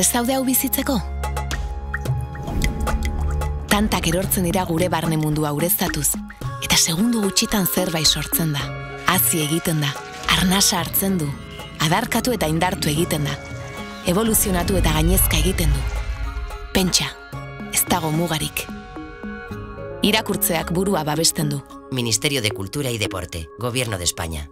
prestaude hau bizitzeko? Tantak erortzen dira gure barne mundu aurreztatuz, eta segundu gutxitan zerbait sortzen da. Azi egiten da, arnasa hartzen du, adarkatu eta indartu egiten da, evoluzionatu eta gainezka egiten du. Pentsa, ez dago mugarik. Irakurtzeak burua babesten du. Ministerio de Cultura y Deporte, Gobierno de España.